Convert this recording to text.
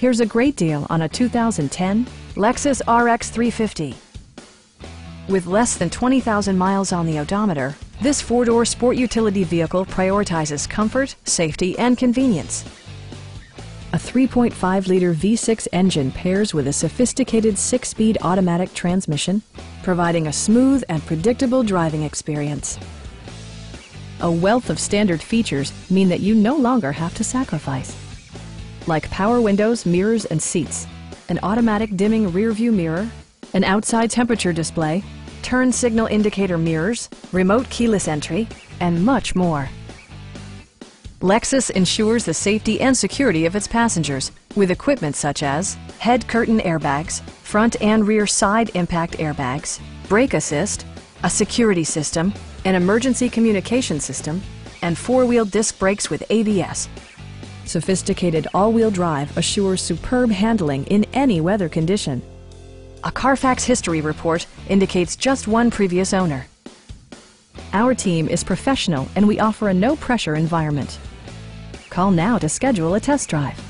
Here's a great deal on a 2010 Lexus RX 350. With less than 20,000 miles on the odometer, this four-door sport utility vehicle prioritizes comfort, safety, and convenience. A 3.5-liter V6 engine pairs with a sophisticated six-speed automatic transmission, providing a smooth and predictable driving experience. A wealth of standard features mean that you no longer have to sacrifice, like power windows, mirrors, and seats, an automatic dimming rearview mirror, an outside temperature display, turn signal indicator mirrors, remote keyless entry, and much more. Lexus ensures the safety and security of its passengers with equipment such as head curtain airbags, front and rear side impact airbags, brake assist, a security system, an emergency communication system, and four-wheel disc brakes with ABS. Sophisticated all-wheel drive assures superb handling in any weather condition. A Carfax history report indicates just one previous owner. Our team is professional and we offer a no-pressure environment. Call now to schedule a test drive.